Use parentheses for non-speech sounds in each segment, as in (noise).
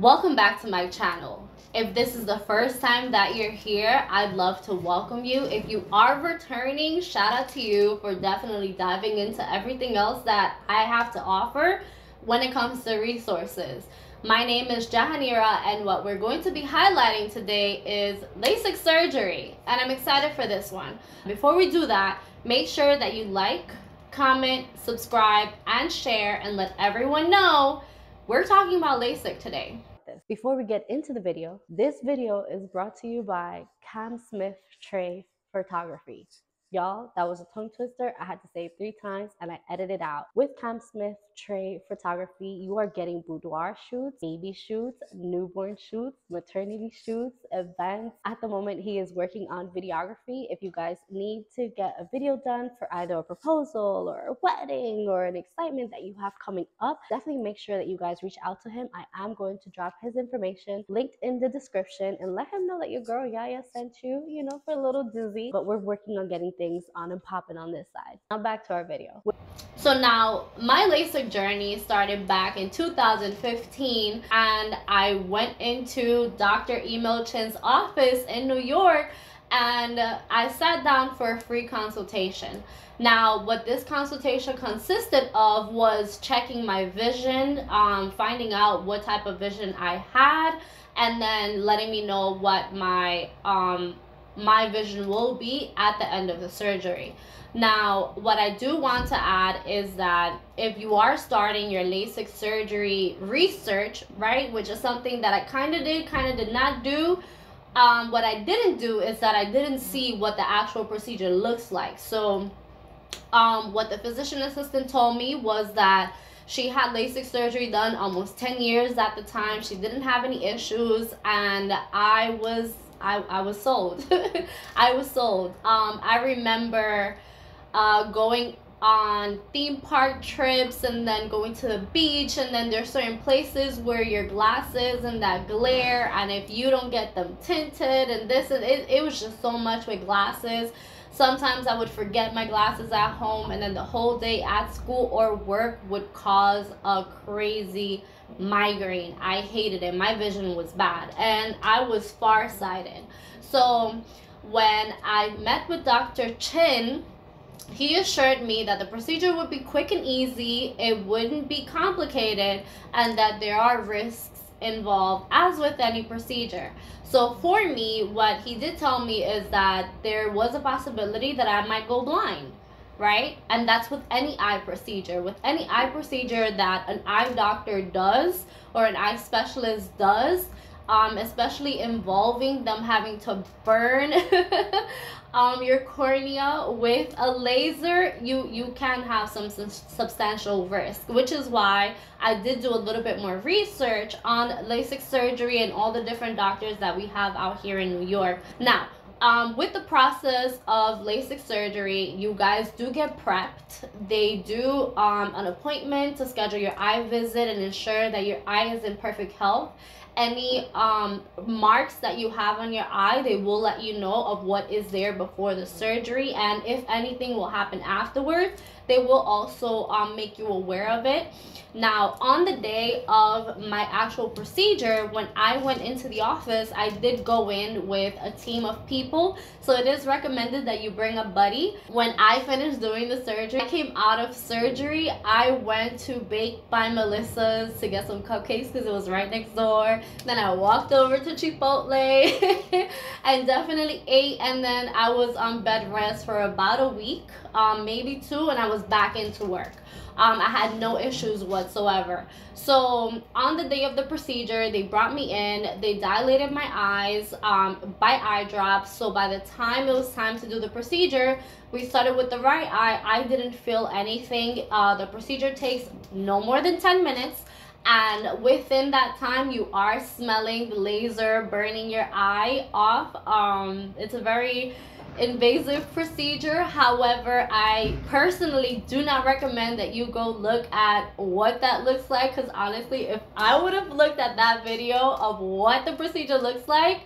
Welcome back to my channel. If this is the first time that you're here, I'd love to welcome you. If you are returning, shout out to you for definitely diving into everything else that I have to offer when it comes to resources. My name is Yajanira, and what we're going to be highlighting today is LASIK surgery. And I'm excited for this one. Before we do that, make sure that you like, comment, subscribe, and share, and let everyone know we're talking about LASIK today. Before we get into the video, this video is brought to you by Cam Smith Trey Photography. Y'all, that was a tongue twister. I had to say it three times and I edited it out. With Cam Smith Trey Photography, you are getting boudoir shoots, baby shoots, newborn shoots, maternity shoots, events. At the moment, he is working on videography. If you guys need to get a video done for either a proposal or a wedding or an excitement that you have coming up, definitely make sure that you guys reach out to him. I am going to drop his information linked in the description and let him know that your girl Yaya sent you, you know, for a little dizzy. But we're working on getting things on and popping on this side. Now back to our video. So now my LASIK journey started back in 2015 and I went into Dr. Emil Chynn's office in New York and I sat down for a free consultation. Now, what this consultation consisted of was checking my vision, um, finding out what type of vision I had, and then letting me know what my um, my vision will be at the end of the surgery. Now, what I do want to add is that if you are starting your LASIK surgery research, right, which is something that I kind of did, kind of did not do, um, what I didn't do is that I didn't see what the actual procedure looks like. So, um, what the physician assistant told me was that she had LASIK surgery done almost 10 years at the time. She didn't have any issues, and I was I, I was sold. (laughs) I was sold. Um, I remember uh, going on theme park trips and then going to the beach and then there's certain places where your glasses and that glare and if you don't get them tinted and this and it, it was just so much with glasses sometimes i would forget my glasses at home and then the whole day at school or work would cause a crazy migraine. I hated it. My vision was bad and i was farsighted. So when i met with dr Chynn he assured me that the procedure would be quick and easy, it wouldn't be complicated, and that there are risks involved, as with any procedure. So, for me, what he did tell me is that there was a possibility that I might go blind, right? And that's with any eye procedure. With any eye procedure that an eye doctor does or an eye specialist does, um, especially involving them having to burn (laughs) um, your cornea with a laser, you, you can have some, substantial risk, which is why I did do a little bit more research on LASIK surgery and all the different doctors that we have out here in New York. Now, um, with the process of LASIK surgery, you guys do get prepped. They do um, an appointment to schedule your eye visit and ensure that your eye is in perfect health any um, marks that you have on your eye, they will let you know of what is there before the surgery. And if anything will happen afterwards, they will also um, make you aware of it. Now, on the day of my actual procedure, when I went into the office, I did go in with a team of people. So it is recommended that you bring a buddy. When I finished doing the surgery, I came out of surgery, I went to Baked by Melissa's to get some cupcakes because it was right next door. Then I walked over to Chipotle (laughs) and definitely ate. And then I was on bed rest for about a week, um, maybe two, and I was back into work. Um, I had no issues whatsoever. So on the day of the procedure, they brought me in, they dilated my eyes um, by eye drops. So by the time it was time to do the procedure, we started with the right eye. I didn't feel anything. Uh, the procedure takes no more than 10 minutes and within that time you are smelling the laser burning your eye off um it's a very invasive procedure. However, I personally do not recommend that you go look at what that looks like because honestly, if I would have looked at that video of what the procedure looks like,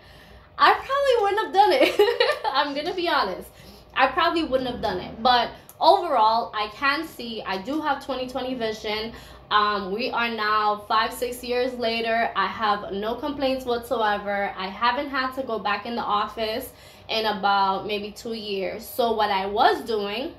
I probably wouldn't have done it. (laughs) I'm gonna be honest. I probably wouldn't have done it. But overall, I can see I do have 20/20 vision. Um, we are now five, six years later. I have no complaints whatsoever. I haven't had to go back in the office in about maybe two years. So, what I was doing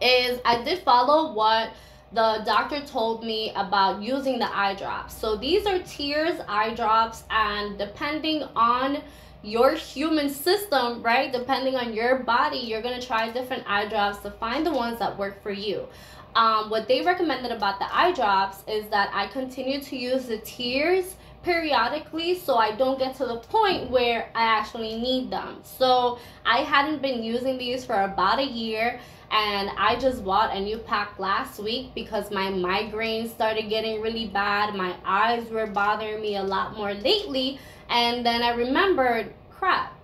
is I did follow what the doctor told me about using the eye drops. So, these are tears eye drops, and depending on your human system, right? Depending on your body, you're gonna try different eye drops to find the ones that work for you. Um, what they recommended about the eye drops is that I continue to use the tears periodically so I don't get to the point where I actually need them. So I hadn't been using these for about a year and I just bought a new pack last week because my migraines started getting really bad. My eyes were bothering me a lot more lately and then I remembered, crap,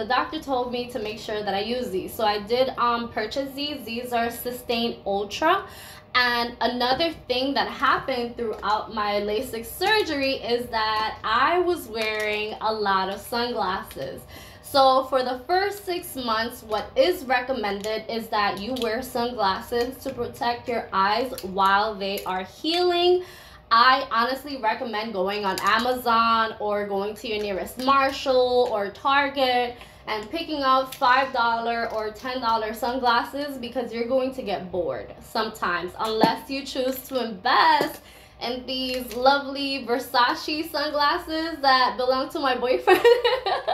the doctor told me to make sure that I use these. So I did um, purchase these. These are Systane Ultra. And another thing that happened throughout my LASIK surgery is that I was wearing a lot of sunglasses. So for the first six months, what is recommended is that you wear sunglasses to protect your eyes while they are healing. I honestly recommend going on Amazon or going to your nearest Marshall or Target and picking up $5 or $10 sunglasses because you're going to get bored sometimes unless you choose to invest in these lovely Versace sunglasses that belong to my boyfriend.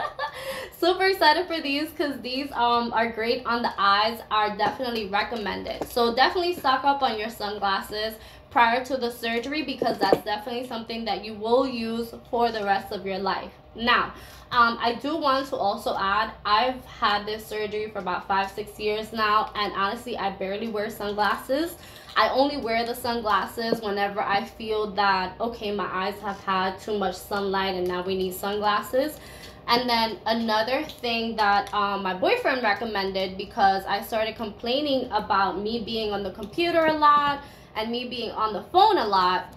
(laughs) Super excited for these because these um are great on the eyes, are definitely recommended. So definitely stock up on your sunglasses prior to the surgery because that's definitely something that you will use for the rest of your life. Now, um, I do want to also add, I've had this surgery for about five, six years now, and honestly, I barely wear sunglasses. I only wear the sunglasses whenever I feel that, okay, my eyes have had too much sunlight and now we need sunglasses. And then another thing that um, my boyfriend recommended because I started complaining about me being on the computer a lot, and me being on the phone a lot.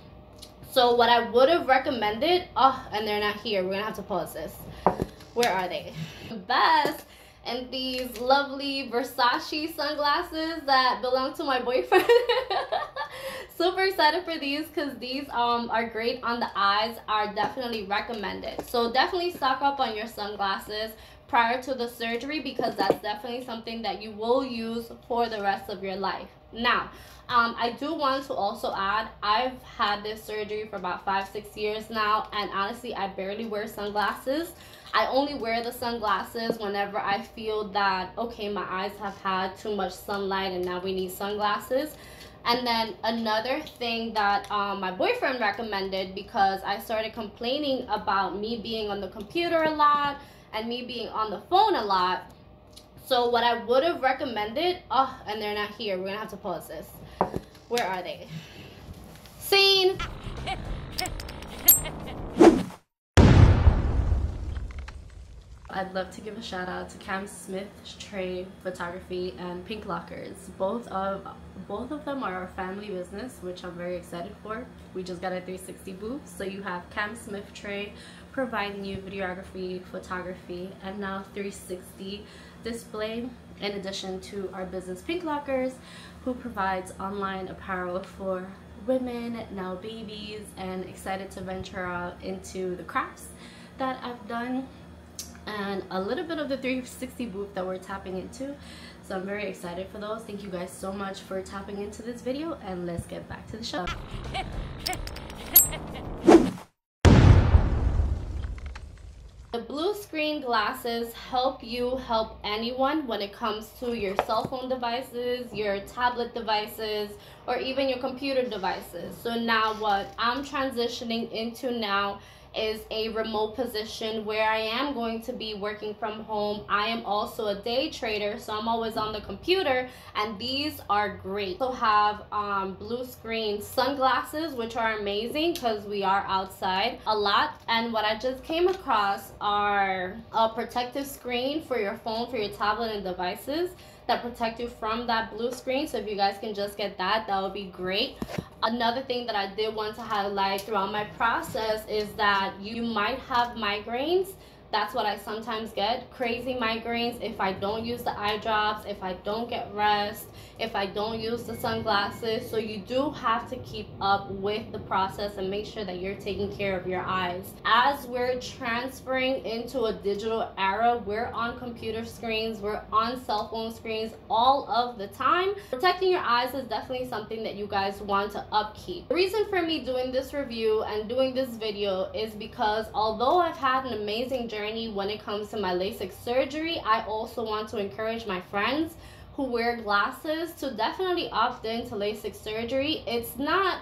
So what I would have recommended, oh, and they're not here. We're gonna have to pause this. Where are they? The best and these lovely Versace sunglasses that belong to my boyfriend. (laughs) Super excited for these because these um are great on the eyes, are definitely recommended. So definitely stock up on your sunglasses prior to the surgery because that's definitely something that you will use for the rest of your life. Now, um, I do want to also add, I've had this surgery for about five, six years now, and honestly, I barely wear sunglasses. I only wear the sunglasses whenever I feel that, okay, my eyes have had too much sunlight and now we need sunglasses. And then another thing that um, my boyfriend recommended because I started complaining about me being on the computer a lot and me being on the phone a lot. So what I would have recommended, oh, and they're not here. We're gonna have to pause this. Where are they? Scene. I'd love to give a shout out to Cam Smith, Trey Photography, and Pink Lockerz. Both of both of them are our family business, which I'm very excited for. We just got a 360 booth, so you have Cam Smith Trey providing you videography, photography, and now 360 display. In addition to our business Pink Lockerz, who provides online apparel for women, now babies, and excited to venture out into the crafts that I've done and a little bit of the 360 booth that we're tapping into. So I'm very excited for those. Thank you guys so much for tapping into this video and let's get back to the show. The blue screen glasses help you help anyone when it comes to your cell phone devices, your tablet devices, or even your computer devices. So now what I'm transitioning into now is a remote position where I am going to be working from home. I am also a day trader, so I'm always on the computer, and these are great. So have um, blue screen sunglasses, which are amazing because we are outside a lot. And what I just came across are a protective screen for your phone, for your tablet and devices that protect you from that blue screen. So if you guys can just get that, that would be great. Another thing that I did want to highlight throughout my process is that you might have migraines That's what I sometimes get. Crazy migraines if I don't use the eye drops, if I don't get rest, if I don't use the sunglasses. So you do have to keep up with the process and make sure that you're taking care of your eyes. As we're transferring into a digital era, we're on computer screens, we're on cell phone screens all of the time. Protecting your eyes is definitely something that you guys want to upkeep. The reason for me doing this review and doing this video is because although I've had an amazing journey when it comes to my LASIK surgery, I also want to encourage my friends who wear glasses to definitely opt into LASIK surgery. It's not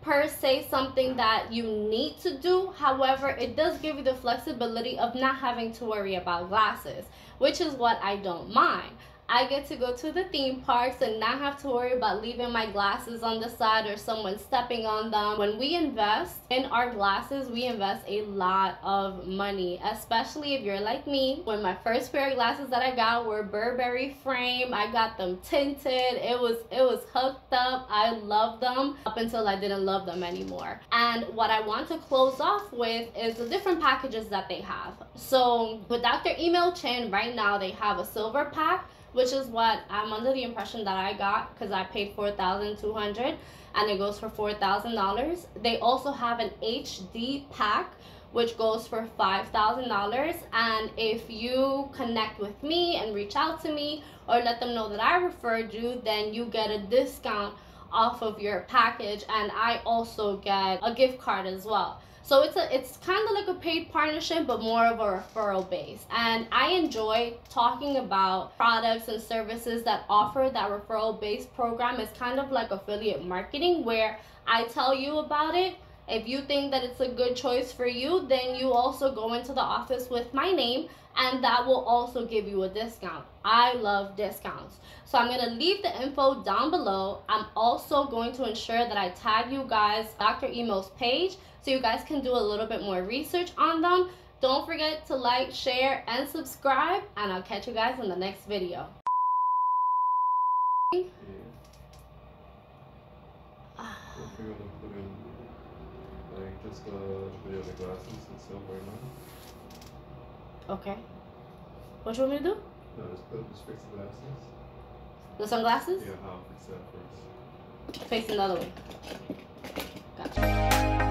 per se something that you need to do. However, it does give you the flexibility of not having to worry about glasses, which is what I don't mind. I get to go to the theme parks and not have to worry about leaving my glasses on the side or someone stepping on them. When we invest in our glasses, we invest a lot of money, especially if you're like me. When my first pair of glasses that I got were Burberry frame, I got them tinted. It was it was hooked up. I loved them up until I didn't love them anymore. And what I want to close off with is the different packages that they have. So with Dr. Emil Chynn, right now they have a silver pack which is what I'm under the impression that I got because I paid four thousand two hundred, and it goes for four thousand dollars. They also have an HD pack which goes for $5,000. And if you connect with me and reach out to me or let them know that I referred you, then you get a discount off of your package. And I also get a gift card as well. So it's a it's kind of like a paid partnership, but more of a referral base. And I enjoy talking about products and services that offer that referral based program. It's kind of like affiliate marketing where I tell you about it. If you think that it's a good choice for you, then you also go into the office with my name and that will also give you a discount. I love discounts. So I'm going to leave the info down below. I'm also going to ensure that I tag you guys Dr. Emil's page so you guys can do a little bit more research on them. Don't forget to like, share, and subscribe, and I'll catch you guys in the next video. What gonna put in, the video of the glasses right now. Okay. What you want me to do? No, just put, just fix the glasses. The sunglasses? Yeah, I'll fix that first. Face another way. Gotcha.